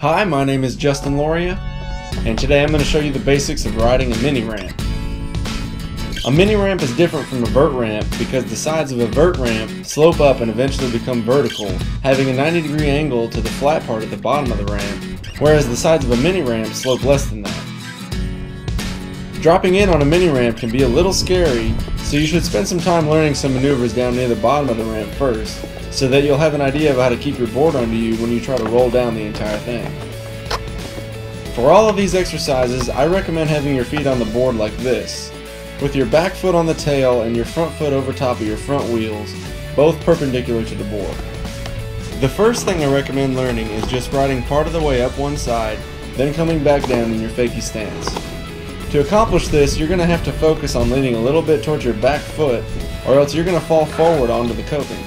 Hi, my name is Justin Lauria, and today I'm going to show you the basics of riding a mini ramp. A mini ramp is different from a vert ramp because the sides of a vert ramp slope up and eventually become vertical, having a 90 degree angle to the flat part at the bottom of the ramp, whereas the sides of a mini ramp slope less than that. Dropping in on a mini ramp can be a little scary, so you should spend some time learning some maneuvers down near the bottom of the ramp first, so that you'll have an idea of how to keep your board under you when you try to roll down the entire thing. For all of these exercises, I recommend having your feet on the board like this, with your back foot on the tail and your front foot over top of your front wheels, both perpendicular to the board. The first thing I recommend learning is just riding part of the way up one side, then coming back down in your fakie stance. To accomplish this, you're going to have to focus on leaning a little bit towards your back foot, or else you're going to fall forward onto the coping.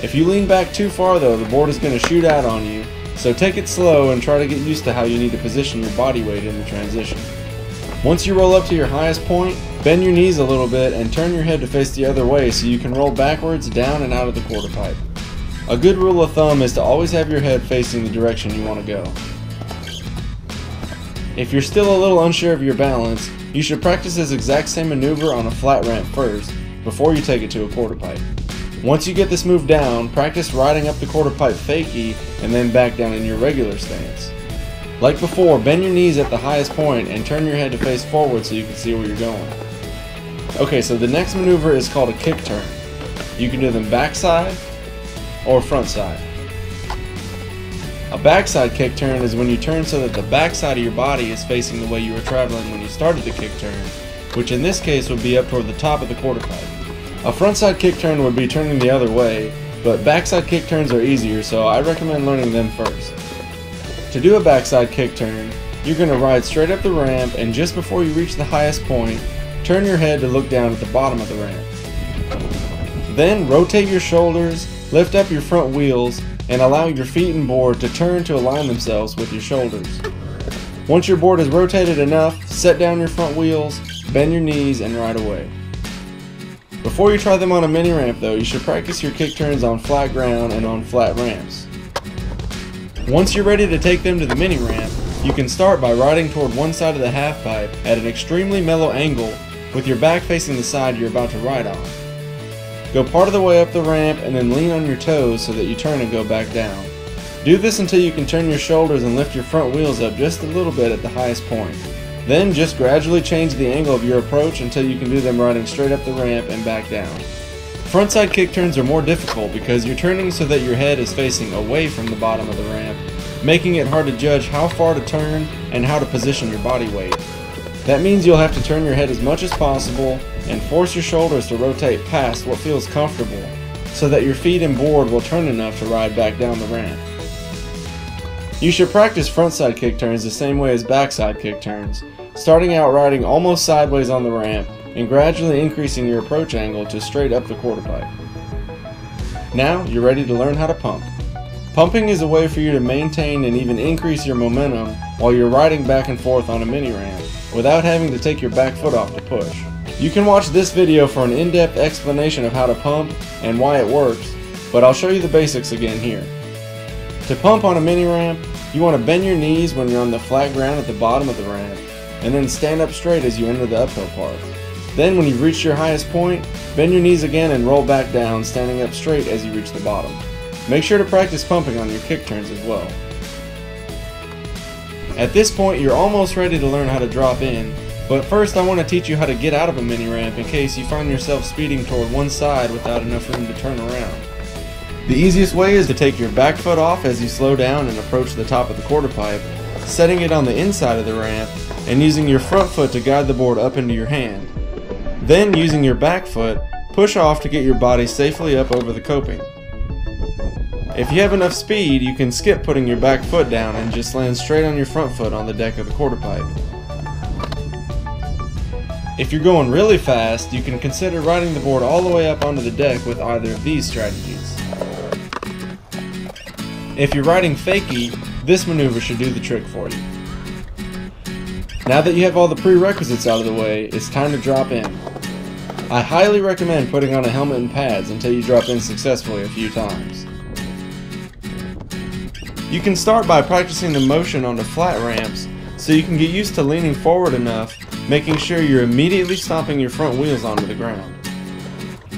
If you lean back too far though, the board is going to shoot out on you, so take it slow and try to get used to how you need to position your body weight in the transition. Once you roll up to your highest point, bend your knees a little bit and turn your head to face the other way so you can roll backwards, down, and out of the quarter pipe. A good rule of thumb is to always have your head facing the direction you want to go. If you're still a little unsure of your balance, you should practice this exact same maneuver on a flat ramp first, before you take it to a quarter pipe. Once you get this move down, practice riding up the quarter pipe fakie and then back down in your regular stance. Like before, bend your knees at the highest point and turn your head to face forward so you can see where you're going. Okay, so the next maneuver is called a kick turn. You can do them backside or front side. A backside kick turn is when you turn so that the backside of your body is facing the way you were traveling when you started the kick turn, which in this case would be up toward the top of the quarter pipe. A frontside kick turn would be turning the other way, but backside kick turns are easier, so I recommend learning them first. To do a backside kick turn, you're going to ride straight up the ramp and just before you reach the highest point, turn your head to look down at the bottom of the ramp. Then rotate your shoulders, lift up your front wheels, and allow your feet and board to turn to align themselves with your shoulders. Once your board is rotated enough, set down your front wheels, bend your knees, and ride away. Before you try them on a mini ramp though, you should practice your kick turns on flat ground and on flat ramps. Once you're ready to take them to the mini ramp, you can start by riding toward one side of the half pipe at an extremely mellow angle with your back facing the side you're about to ride on. Go part of the way up the ramp and then lean on your toes so that you turn and go back down. Do this until you can turn your shoulders and lift your front wheels up just a little bit at the highest point. Then just gradually change the angle of your approach until you can do them riding straight up the ramp and back down. Frontside kick turns are more difficult because you're turning so that your head is facing away from the bottom of the ramp, making it hard to judge how far to turn and how to position your body weight. That means you'll have to turn your head as much as possible and force your shoulders to rotate past what feels comfortable so that your feet and board will turn enough to ride back down the ramp. You should practice frontside kick turns the same way as backside kick turns, starting out riding almost sideways on the ramp and gradually increasing your approach angle to straight up the quarter pipe. Now you're ready to learn how to pump. Pumping is a way for you to maintain and even increase your momentum while you're riding back and forth on a mini ramp without having to take your back foot off to push. You can watch this video for an in-depth explanation of how to pump and why it works, but I'll show you the basics again here. To pump on a mini ramp, you want to bend your knees when you're on the flat ground at the bottom of the ramp, and then stand up straight as you enter the uphill part. Then when you've reached your highest point, bend your knees again and roll back down, standing up straight as you reach the bottom. Make sure to practice pumping on your kick turns as well. At this point, you're almost ready to learn how to drop in, but first I want to teach you how to get out of a mini ramp in case you find yourself speeding toward one side without enough room to turn around. The easiest way is to take your back foot off as you slow down and approach the top of the quarter pipe, setting it on the inside of the ramp, and using your front foot to guide the board up into your hand. Then, using your back foot, push off to get your body safely up over the coping. If you have enough speed, you can skip putting your back foot down and just land straight on your front foot on the deck of the quarter pipe. If you're going really fast, you can consider riding the board all the way up onto the deck with either of these strategies. If you're riding fakie, this maneuver should do the trick for you. Now that you have all the prerequisites out of the way, it's time to drop in. I highly recommend putting on a helmet and pads until you drop in successfully a few times. You can start by practicing the motion on the flat ramps so you can get used to leaning forward enough, making sure you're immediately stomping your front wheels onto the ground.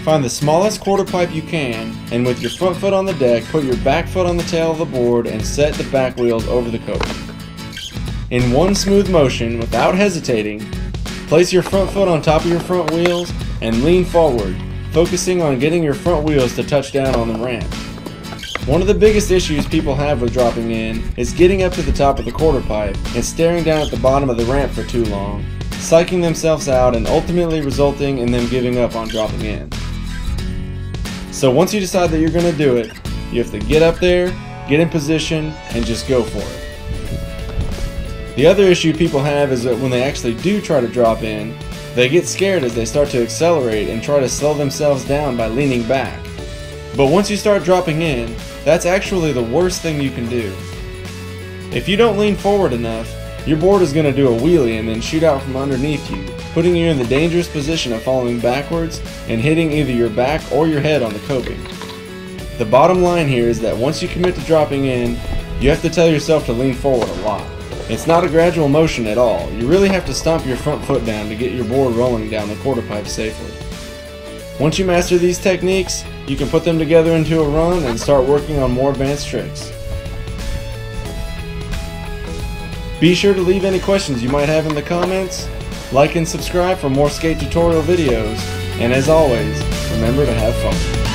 Find the smallest quarter pipe you can, and with your front foot on the deck, put your back foot on the tail of the board and set the back wheels over the coping. In one smooth motion, without hesitating, place your front foot on top of your front wheels and lean forward, focusing on getting your front wheels to touch down on the ramp. One of the biggest issues people have with dropping in is getting up to the top of the quarter pipe and staring down at the bottom of the ramp for too long, psyching themselves out and ultimately resulting in them giving up on dropping in. So once you decide that you're going to do it, you have to get up there, get in position, and just go for it. The other issue people have is that when they actually do try to drop in, they get scared as they start to accelerate and try to slow themselves down by leaning back. But once you start dropping in, that's actually the worst thing you can do. If you don't lean forward enough, your board is going to do a wheelie and then shoot out from underneath you, putting you in the dangerous position of falling backwards and hitting either your back or your head on the coping. The bottom line here is that once you commit to dropping in, you have to tell yourself to lean forward a lot. It's not a gradual motion at all. You really have to stomp your front foot down to get your board rolling down the quarter pipe safely. Once you master these techniques, you can put them together into a run and start working on more advanced tricks. Be sure to leave any questions you might have in the comments, like and subscribe for more skate tutorial videos, and as always, remember to have fun.